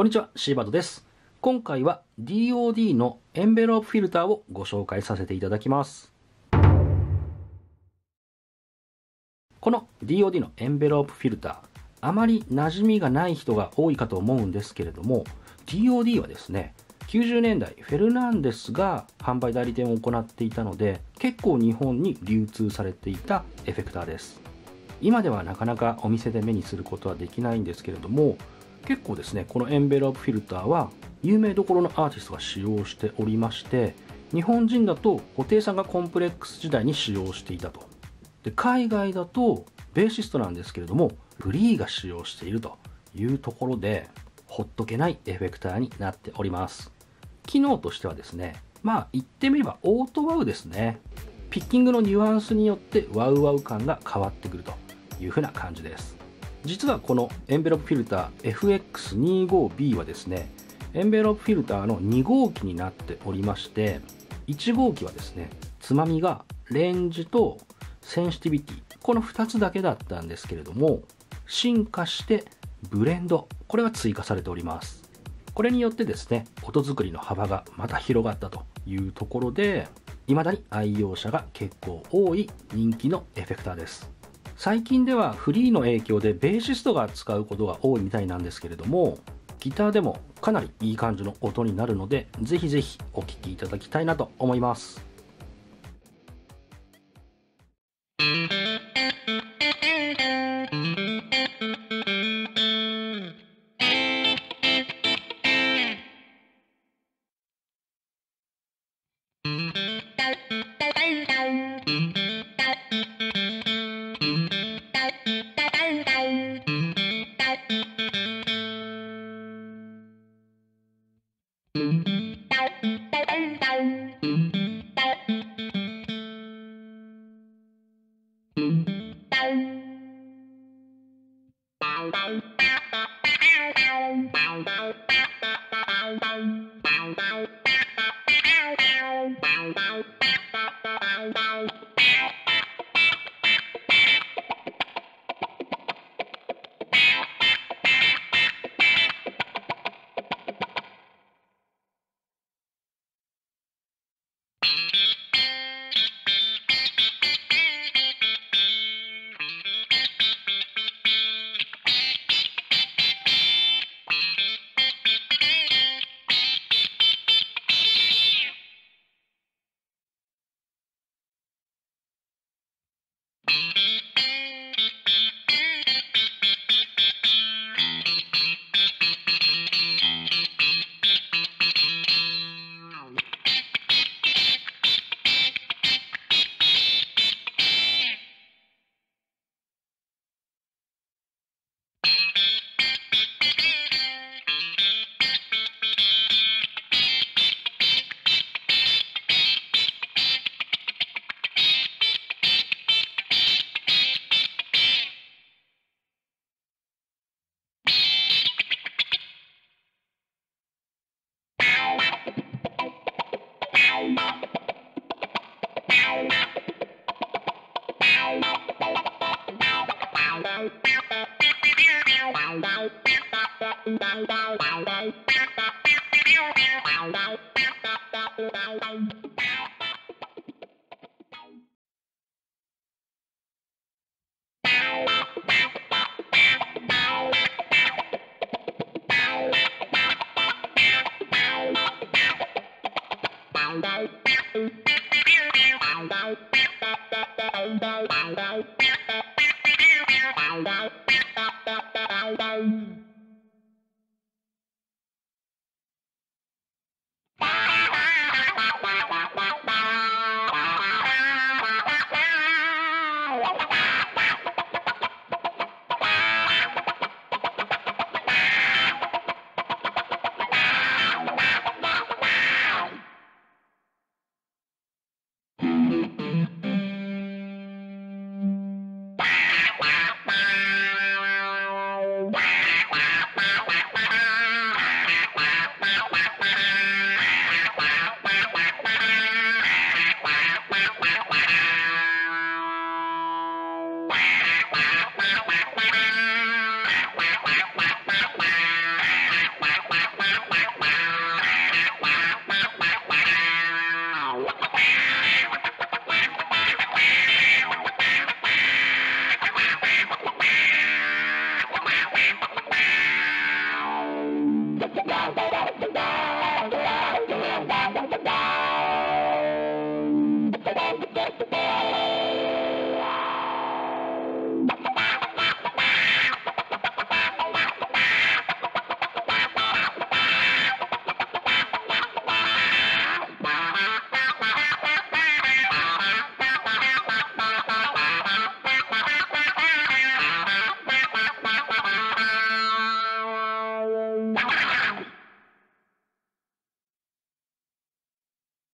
こんにちは、シーバードです。今回は DOD のエンベロープフィルターをご紹介させていただきます。この DOD のエンベロープフィルター、あまり馴染みがない人が多いかと思うんですけれども、DOD はですね、90年代、フェルナンデスが販売代理店を行っていたので、結構日本に流通されていたエフェクターです。今ではなかなかお店で目にすることはできないんですけれども、結構ですね、このエンベロープフィルターは、有名どころのアーティストが使用しておりまして、日本人だと、布袋さんがコンプレックス時代に使用していたと。で、海外だと、ベーシストなんですけれども、フリーが使用しているというところで、ほっとけないエフェクターになっております。機能としてはですね、まあ言ってみればオートワウですね。ピッキングのニュアンスによってワウワウ感が変わってくるというふうな感じです。実はこのエンベロープフィルター FX25B はですね、エンベロープフィルターの2号機になっておりまして、1号機はですね、つまみがレンジとセンシティビティ、この2つだけだったんですけれども、進化してブレンド、これが追加されております。これによってですね、音作りの幅がまた広がったというところで、未だに愛用者が結構多い人気のエフェクターです。最近ではフリーの影響でベーシストが使うことが多いみたいなんですけれども、ギターでもかなりいい感じの音になるので、ぜひぜひお聴きいただきたいなと思います。Bye. Bye. Bye.